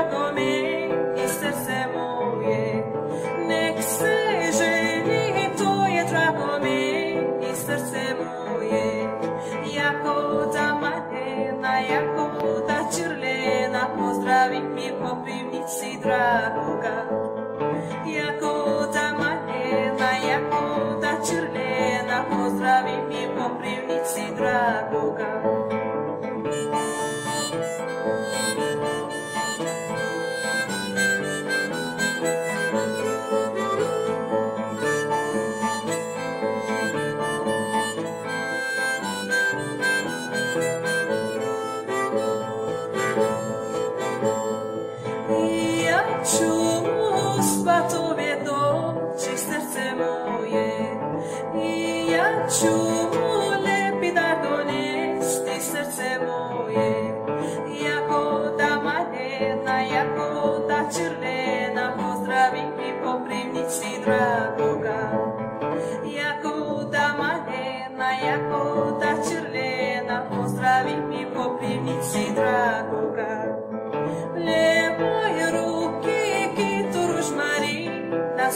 Drago me i srce moje, nek se ženi to je, me i srce moje, jako da manjena, jako da črljena, pozdravim mi po pivnici, drago ga.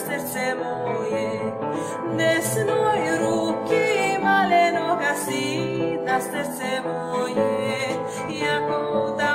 серце моє, десної руки. Esta se y e